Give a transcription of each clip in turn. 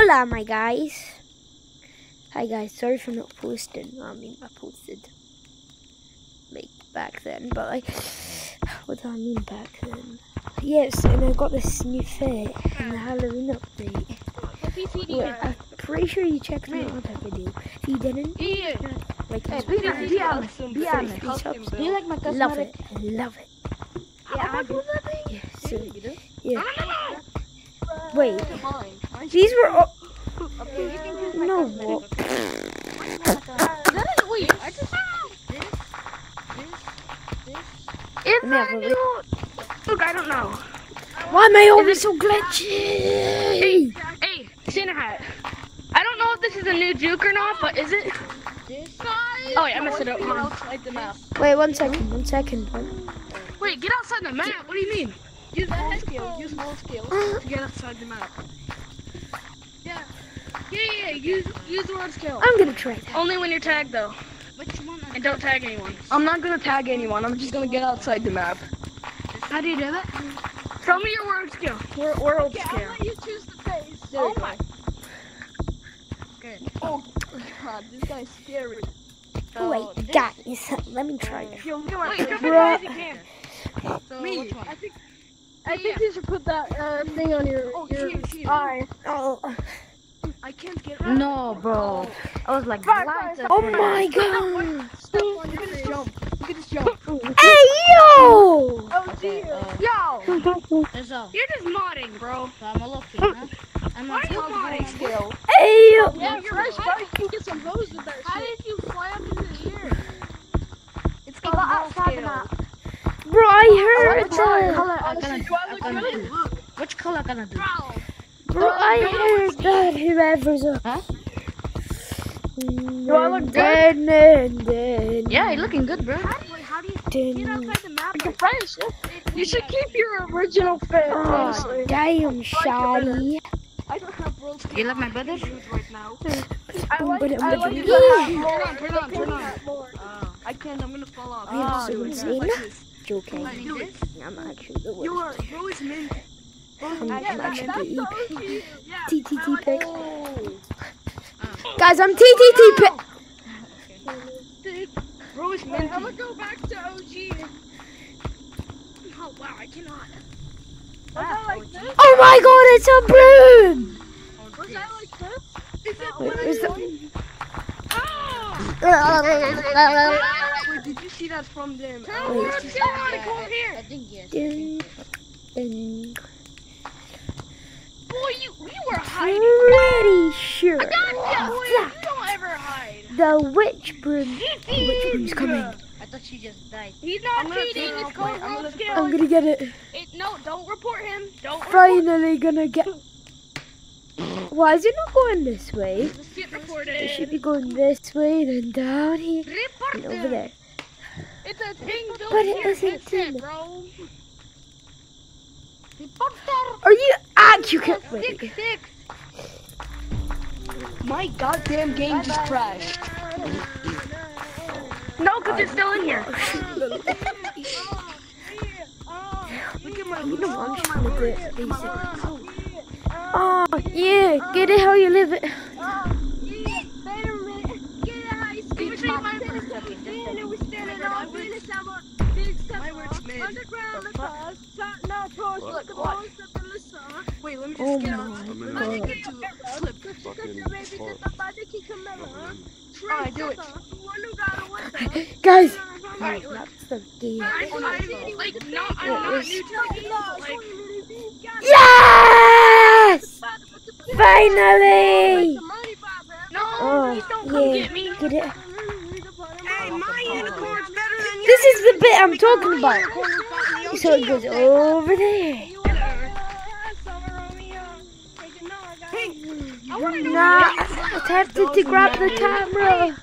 Hola, my guys. Hi, guys. Sorry for not posting. I mean, I posted like back then, but like, what do I mean back then? Yes, and I got this new fit in the Halloween update. Wait, I'm pretty sure you checked my other video. If you didn't, like, Hey, be honest, be honest, be honest. Do you like my Love cosmetic? it. Love it. Yeah, I do. Yeah, so, yeah. Wait, no, no. Mine. Mine. these were all. Okay, you can choose my No, what? That is- Wait, I just. This. This. This. Look, I don't know. Why am I always so glitchy? Hey, hey, Santa Hat. I don't know if this is a new juke or not, but is it? Oh, wait, I messed it up. Hold outside the map. Wait, one second, one second. Wait, get outside the map. What do you mean? Use the head skill. Use small scale. To get outside the map. Yeah. Use, use the word skill. I'm gonna try that. Only when you're tagged, though. Which one? And don't tag anyone. I'm not gonna tag anyone. I'm just gonna get outside the map. How do you do that? Show me your word skill. Wor- world Okay, I'll skill. let you choose the face. There oh you go. my. Good. Oh god, this guy's scary. Oh, wait, guys, let me try this. Yo, come on. Wait, jump Bruh. in as you can. So, Me. which one? I think. I think you should put that uh, thing on your, Oh, your here, here. eye. Oh, I can't get. No, bro. I was like, Fine, blind fine, oh my god! Step on your face. Jump. Look at this jump. Hey yo! Oh dear. Uh, yo, There's a, you're just modding, bro. so I'm a looking, huh? I'm Why are you modding? Scale. Hey yo! Yeah, fresh bro. You can get some roses with that How did you fly up into the air? It's called ball scale. Bro, I heard Which that. color I Honestly, gonna, do I I look gonna really? do? Which color I gonna do? Bro, Bro, I heard that whoever's a. Huh? Do I look good? Dun, dun, dun, Yeah, you're looking good, bro. wait, how do you get dun. outside the map? You're fresh. You should keep your original fit. Oh, honestly. damn, shoddy. I don't have world. You like my brother? right now. I like, But it I would like be- the hat Yeah. more. Turn on, turn on, turn on. Hat more. I can't, I'm gonna fall off. I am Ah, so insane. Like. Joking. Like? I'm actually the You are, bro is mint. I'm, Yeah, that, actually that's the the EP. OG. Yeah. TTT pick. Oh. Guys, I'm TTT pick. Dude, bro is Wait. I'm gonna go back to OG. Oh, wow, I cannot. Was like? Oh my god, it's a broom. Was that like this? Is it Wait, what is I that- want? Ah! Wait, did you see that from them? Turn Oh, around, it's- turn come here. I think yes. Dun, dun. Boy, you, you were hiding. Pretty sure Gotcha! Boy, you that don't ever hide. the witch broom, the witch broom's coming. I thought she just died. He's not I'm gonna cheating. turn It's called my- gonna- skill. I'm gonna get it. It, no, don't report him. Don't report Finally gonna get. Why is it not going this way? Just get reported. It should be going this way, then down here, Report and over him. there. It's a thing But it in your isn't headset, in- bro. Are you actually Six, wait? six. My goddamn game just crashed. No, because it's still in here. Look at my You know I'm look just at my gonna do words. basic. Oh yeah, get it how you live it. My word's mid. Wait, let me just Oh get my on. Let me God. get to flip. I do it. Guys, Alright, that's the game. I'm not, like, not, I'm not was- new to the game, but, like, Yes! Finally! no, Oh please don't come yeah, get me. get it. Hey, my unicorn's better than This is the bit I'm talking about. So it goes over there. Nah, I tempted to grab the camera.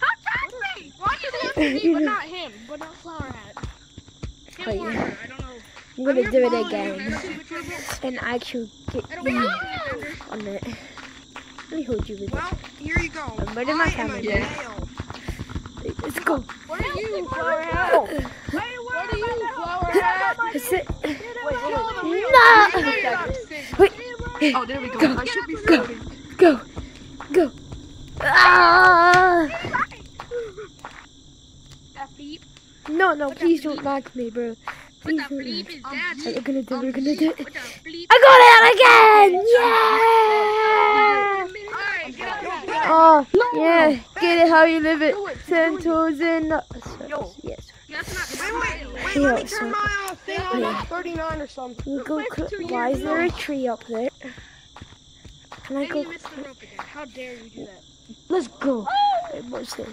How touch me? Why you look at me, but not him, but not Flower Hat? Wait, or yeah. I don't know. I'm gonna do it again. And actually get I don't you on it. Let me hold you with it. Well, here you go. I'm ready my I am camera. a Yeah. male. Let's go. What are you, flower hat? What are you, flower hat? that's it. Wait, hold on. Nah. Oh, there we go. I should be Go. floating. Go. Go. Ah! That. No, no, please don't knock me, bro. What Please the don't. bleep is that? We're gonna do it, we're gonna do it. What the? I got it again! Yeah! Alright, get out of here. Oh, yeah. Get it how you live it. Ten toes in. Yes. That's not Wait, wait, wait, Yeah, let me turn my uh, thing on Yeah. 39 or something. We go Why is there a tree up there? Can I Maybe you go? missed the rope again. How dare you do that? Let's go. Wait, Watch this.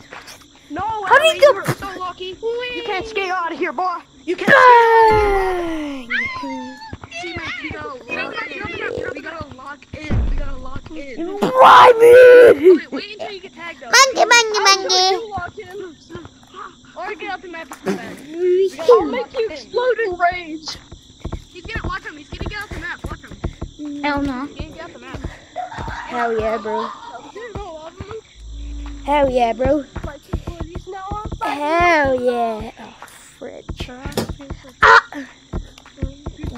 No, How do you Ellie, do- you're so lucky. You can't skate out of here, boy. You can't. Bang! Teammates, we gotta lock in. We gotta lock in. We gotta lock in. Why me? Wait, wait until you get tagged though. Monkey, monkey, monkey. Lock in. Or get out the map and come back. I'll make you explode in rage. He's gonna watch him. He's gonna get out the map. Watch him. Hell no. He's gonna get out the map. Hell yeah, bro. Hell yeah, bro. Hell yeah. Oh, fridge. Ah!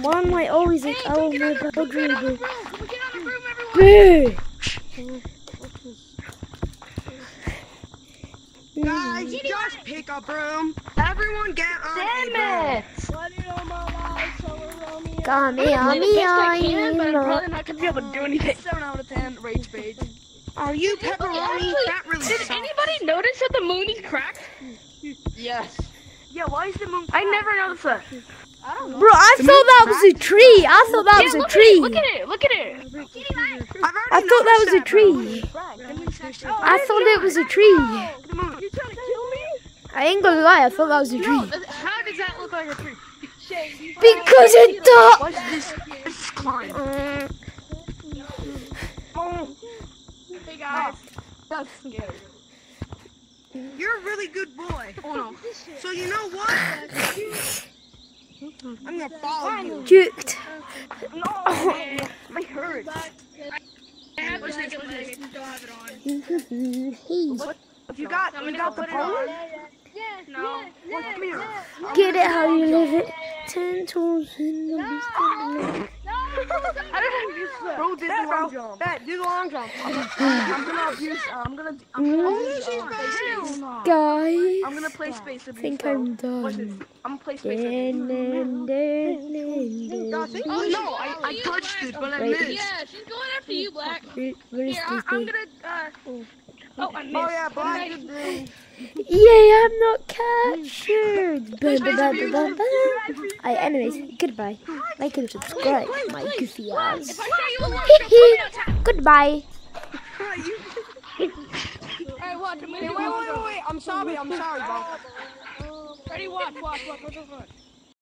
Why am I always like, Hey, oh come get my on the god, roof. Get on the bro. roof. Come get on the roof, everyone. Boo! Guys, just pick a broom. Everyone get on a broom. Got me, I'm on me, I on can, but I'm me. probably not gonna be able to do anything. Seven out of ten. Rage bait. Are you pepperoni? Oh, that really Did sucks. anybody notice that the moon is cracked? Yes. Yeah, why is the moon? cracked? I never noticed that. I don't know. Bro, I thought that was a tree. I thought that yeah, was a look tree. At it, look at it. Look at it. I've already I thought that was a tree. Oh, I thought it was a tree. The moon. You trying to kill me? I ain't gonna lie, I thought that was a dream. No. How does that look like a tree? Because it does. What's this? This climb. Mm, Hey guys. That's scary. You're a really good boy. Oh no. So you know what? I'm gonna follow you. Juked. No. My hurts. I have the second leg. I don't have it on. You got, you got the put it on. pony? No. Well, come. Get it how you live it. Ten toes in the beast. I don't have use that. Bro, did the long jump. Bet, do the long jump. I'm gonna abuse. Uh, I'm gonna. I'm gonna abuse. Uh, Hell. Guys, I'm gonna play space I think. I'm Watch this. done. I'm gonna play space abuse. No? Oh, no, I, I touched it, but I missed. Yeah, she's going after you, Black. Where- Where is Here, I, this I'm gonna. Uh, oh, I oh, missed. Oh yeah, Black is. Yay, I'm not captured. Bum, bum, bum, bum, bum. Alright, anyways, goodbye. Like and subscribe, my goofy eyes. If I show you a long jump, Hee let me know. hee. Goodbye. Alright, watch. I'm Wait, wait, wait, wait. I'm sorry. I'm sorry, bro. Ready? Watch, watch, watch, watch, watch, watch.